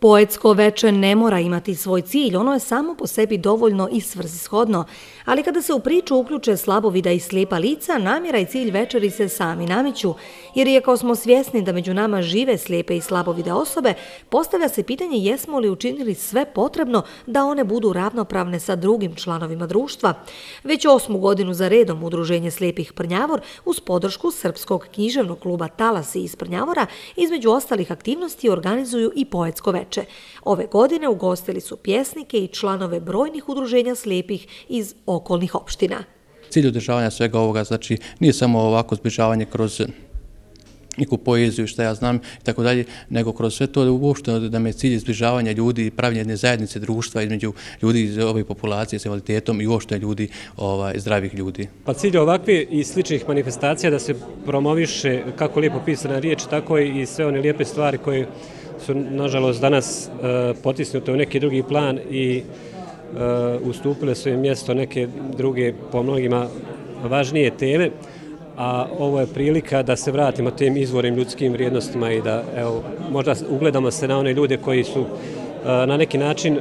Poetsko veče ne mora imati svoj cilj, ono je samo po sebi dovoljno i svrsishodno, ali kada se u priču uključe slabovida i slijepa lica, namjera i cilj večeri se sami nameću, jer iako smo svjesni da među nama žive slijepe i slabovide osobe, postavlja se pitanje jesmo li učinili sve potrebno da one budu ravnopravne sa drugim članovima društva. Već osmu godinu za redom Udruženje slijepih Prnjavor uz podršku Srpskog književnog kluba Talasi iz Prnjavora između ostalih aktivnosti organizuju i poetsko veče. Ove godine ugostili su pjesnike i članove brojnih udruženja slijepih iz okolnih opština. Cilj održavanja svega ovoga znači nije samo ovako zbližavanje kroz neku poeziju, što ja znam i tako dalje, nego kroz sve to uopšte da me cilj zbližavanja ljudi i pravljenje jedne zajednice društva između ljudi iz ove populacije s invaliditetom i uopšte ljudi, ovaj, zdravih ljudi. Pa cilj ovakve i sličnih manifestacija da se promoviše kako lijepo pisana riječ, tako i sve one lijepe stvari koje su nažalost danas e, potisnute u neki drugi plan i e, ustupile su im mjesto neke druge po mnogima važnije teme, a ovo je prilika da se vratimo tim izvorim ljudskim vrijednostima i da evo, možda ugledamo se na one ljude koji su e, na neki način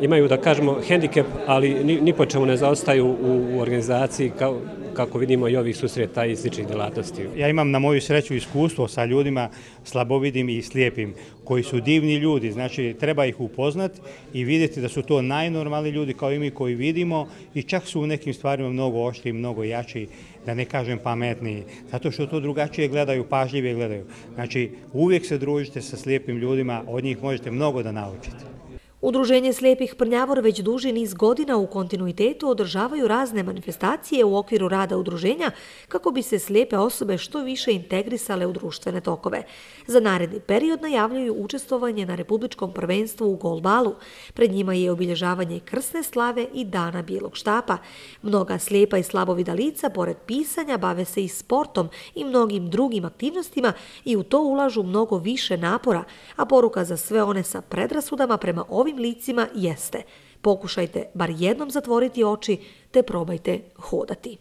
imaju, da kažemo, hendikep, ali ni, ni po čemu ne zaostaju u, u organizaciji kao, kako vidimo i ovih susreta i sličnih delatnosti. Ja imam na moju sreću iskustvo sa ljudima slabovidim i slijepim, koji su divni ljudi, znači treba ih upoznat i vidjeti da su to najnormalni ljudi kao i mi koji vidimo i čak su u nekim stvarima mnogo oštri, mnogo jači, da ne kažem pametniji, zato što to drugačije gledaju, pažljivije gledaju. Znači uvijek se družite sa slijepim ljudima, od njih možete mnogo da naučite. Udruženje slijepih Prnjavor već duži niz godina u kontinuitetu održavaju razne manifestacije u okviru rada udruženja kako bi se slijepe osobe što više integrisale u društvene tokove. Za naredni period najavljuju učestovanje na republičkom prvenstvu u golbalu. Pred njima je obilježavanje krsne slave i dana bijelog štapa. Mnoga slijepa i slabovida lica, pored pisanja, bave se i sportom i mnogim drugim aktivnostima i u to ulažu mnogo više napora, a poruka za sve one sa predrasudama prema ovim licima jeste pokušajte bar jednom zatvoriti oči te probajte hodati.